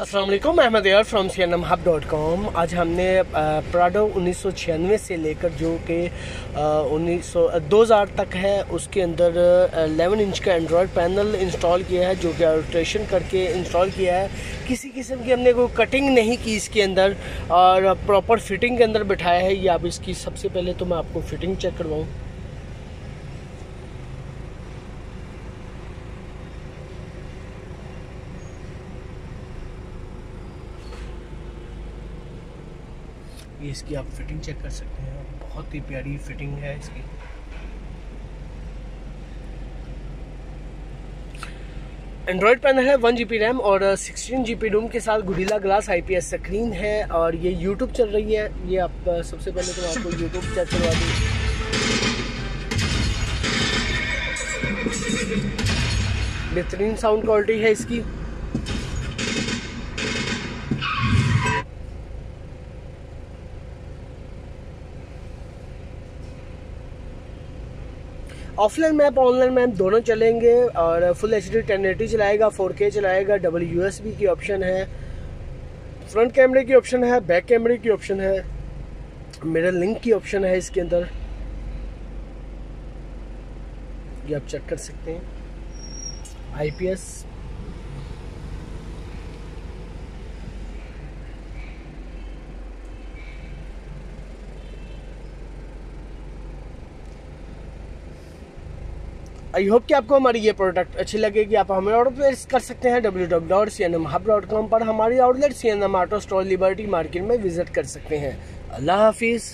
असलम अहमद यार from C N M hub dot com आज हमने प्राडो उन्नीस सौ छियानवे से लेकर जो कि उन्नीस सौ दो हज़ार तक है, उसके अंदर 11 इंच का एंड्रॉयड पैनल इंस्टॉल किया है, जो कि अल्ट्रेशन करके इंस्टॉल किया है। किसी किस्म की हमने कोई कटिंग नहीं की इसके अंदर, और प्रॉपर फिटिंग के अंदर बिठाया है। ये आप इसकी सबसे पहले तो मैं आपको फ़िटिंग चेक करवाऊँ। ये इसकी आप फिटिंग चेक कर सकते हैं। बहुत ही प्यारी फिटिंग है इसकी। एंड्रॉयड पैनल है वन जी रैम और सिक्सटीन जी रूम के साथ गुडीला ग्लास आईपीएस स्क्रीन है और ये यूट्यूब चल रही है। ये आप सबसे पहले तो आपको यूट्यूब चेक करवा दूँ। बेहतरीन साउंड क्वालिटी है इसकी। ऑफलाइन मैप, ऑनलाइन मैप दोनों चलेंगे और full H D ten eighty चलाएगा फोर के चलाएगा डबल यू एस बी की ऑप्शन है फ्रंट कैमरे की ऑप्शन है बैक कैमरे की ऑप्शन है मिरर लिंक की ऑप्शन है इसके अंदर। ये आप चेक कर सकते हैं। आईपीएस आई होप कि आपको हमारी ये प्रोडक्ट अच्छी लगेगी। आप हमें और प्लेस कर सकते हैं W W dot C N M hub dot com पर। हमारी outlet C N M auto stall Liberty market में विज़िट कर सकते हैं। अल्लाह हाफिज़।